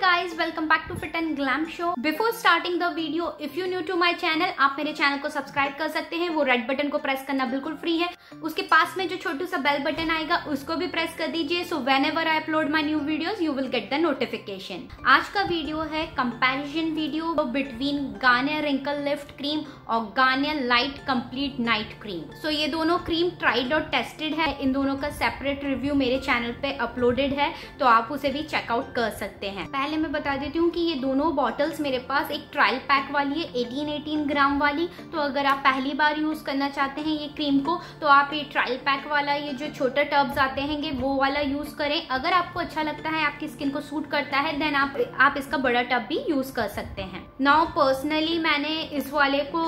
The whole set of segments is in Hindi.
guys welcome back to fit and glam show before starting the video, if you new to my channel, आप मेरे चैनल को सब्सक्राइब कर सकते हैं। वो रेड बटन को प्रेस करना बिल्कुल फ्री है। उसके पास में जो छोटू सा बेल बटन आएगा, उसको भी प्रेस कर दीजिए। So whenever I upload my new videos you will get the notification आज का वीडियो है comparison video between Garnier wrinkle lift cream और Garnier light complete night cream so ये दोनों क्रीम ट्राइड और टेस्टेड है। इन दोनों का सेपरेट रिव्यू मेरे चैनल पे अपलोडेड है। तो आप उसे भी चेकआउट कर सकते हैं। पहले मैं बता देती हूँ कि ये दोनों बॉटल्स मेरे पास एक ट्रायल पैक वाली है 18 18 ग्राम वाली। तो अगर आप पहली बार यूज़ करना चाहते हैं ये क्रीम को तो आप ये ट्रायल पैक वाला ये जो छोटे टब्स आते हैं वो वाला यूज़ करें। अगर आपको अच्छा लगता है, आपकी स्किन को सूट करता है देन आप आप इसका बड़ा टब भी यूज़ कर सकते हैं। नाउ पर्सनली मैंने इस वाले को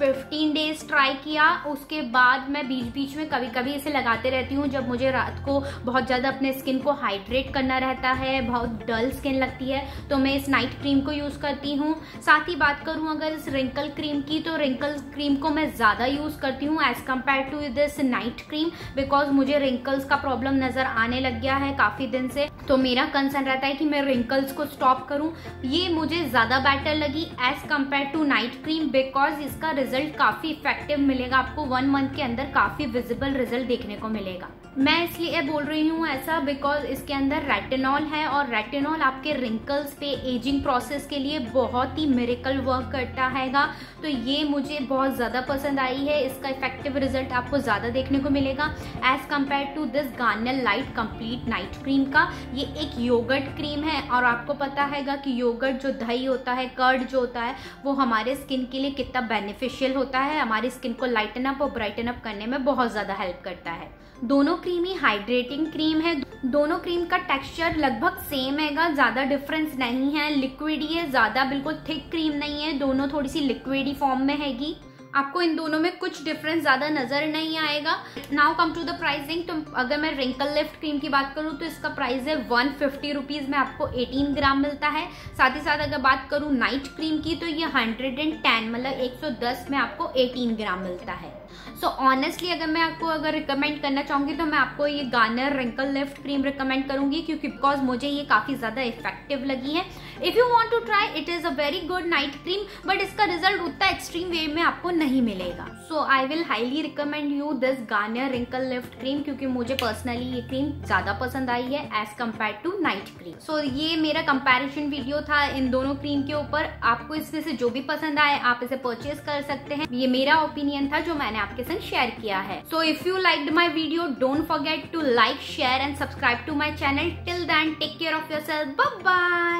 15 डेज़ ट्राई किया। उसके बाद मैं बीच बीच में कभी कभी इसे लगाते रहती हूँ, जब मुझे रात को बहुत ज़्यादा अपने स्किन को हाइड्रेट करना रहता है, बहुत डल स्किन लगती है तो मैं इस नाइट क्रीम को यूज़ करती हूँ। साथ ही बात करूँ अगर इस रिंकल क्रीम की तो रिंकल क्रीम को मैं ज़्यादा यूज़ करती हूँ as compare to this night cream because मुझे रिंकल्स का प्रॉब्लम नज़र आने लग गया है काफ़ी दिन से। तो मेरा कंसर्न रहता है कि मैं रिंकल्स को स्टॉप करूँ। ये मुझे ज़्यादा बेटर लगी as compare to night cream because इसका रिज़ल्ट काफ़ी इफ़ेक्टिव मिलेगा। आपको वन मंथ के अंदर काफ़ी विजिबल रिज़ल्ट देखने को मिलेगा। मैं इसलिए बोल रही हूँ ऐसा बिकॉज़ इसके अंदर रेटिनॉल है और रेटिनॉल आपके रिंकल्स पे एजिंग प्रोसेस के लिए बहुत ही मेरिकल वर्क करता हैगा। तो ये मुझे बहुत ज़्यादा पसंद आई है। इसका इफ़ेक्टिव रिज़ल्ट आपको ज़्यादा देखने को मिलेगा। As compare to this Garnier light complete night cream का ये एक योगर्ट क्रीम है और आपको पता हैगा कि योगर्ट जो दही होता है कर्ड जो होता है, वो हमारे स्किन के लिए कितना बेनिफिशियल होता है। हमारी स्किन को लाइटन अप और ब्राइटन अप करने में बहुत ज़्यादा हेल्प करता है। दोनों क्रीम ही हाइड्रेटिंग क्रीम है। दोनों क्रीम का टेक्सचर लगभग सेम हैगा, ज़्यादा डिफरेंस नहीं है। लिक्विड ही है ज़्यादा बिल्कुल थिक क्रीम नहीं है। दोनों थोड़ी सी लिक्विडी फॉर्म में हैगी। आपको इन दोनों में कुछ डिफरेंस ज़्यादा नज़र नहीं आएगा। Now come to the pricing तो अगर मैं रिंकल लिफ्ट क्रीम की बात करूँ तो इसका प्राइस है वन फिफ्टी में आपको 18 ग्राम मिलता है। साथ ही साथ अगर बात करूँ नाइट क्रीम की तो ये हंड्रेड एंड टेन मतलब एक सौ दस में आपको एटीन ग्राम मिलता है। सो so, ऑनेस्टली अगर मैं आपको अगर रिकमेंड करना चाहूँगी तो मैं आपको ये Garnier wrinkle lift cream recommend करूँगी क्योंकि बिकॉज़ मुझे ये काफ़ी ज़्यादा इफ़ेक्टिव लगी है। If you want to try it is a very good night cream but इसका रिज़ल्ट उतना एक्सट्रीम वे में आपको नहीं मिलेगा। So I will highly recommend you this Garnier wrinkle lift cream क्योंकि मुझे पर्सनली ये क्रीम ज़्यादा पसंद आई है as compare to night cream so ये मेरा कंपेरिजन वीडियो था इन दोनों क्रीम के ऊपर। आपको इसमें से जो भी पसंद आए, आप इसे परचेज कर सकते हैं। ये मेरा ओपिनियन था जो मैंने आपके संग शेयर किया है। So if you like my video don't forget to like share and subscribe to my channel till then take care of yourself bye